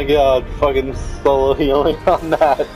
My god, fucking solo healing on that.